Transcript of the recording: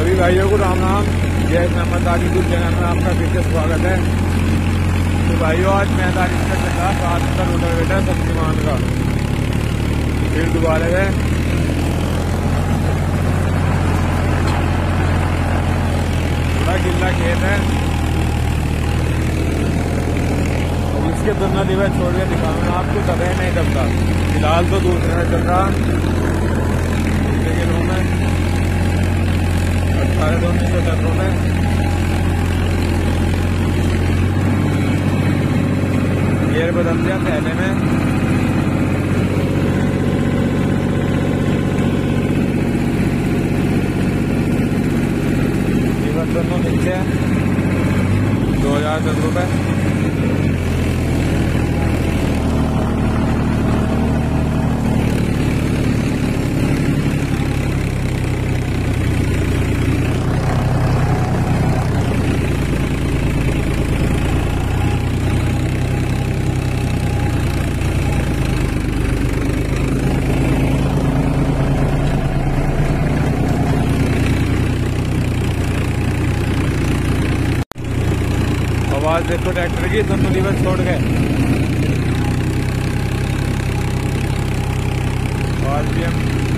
सभी भाइयों को राम राम जय मोहम्मद आदिपुर चैनल में आपका फिर से स्वागत है। तो भाइयों, आज पैंतालीस का चला सात का रोटावेटर शक्तिमान का फिर दोबारा है। बड़ा गिल्ला खेत है। इसके दोनों दिवस छोड़ के दिखाऊँगा आपको, दबे नहीं दबता। फ़िलहाल तो दूसरा चल रहा दूसरे के रूम में अठारह दो सौ सत्रह है गियर बदल दिया पहले में दोनों नीचे दो हज़ार दस रुपये आवाज़ देखो ट्रैक्टर की दोनों दिवस छोड़ गए। आवाज़ भी हम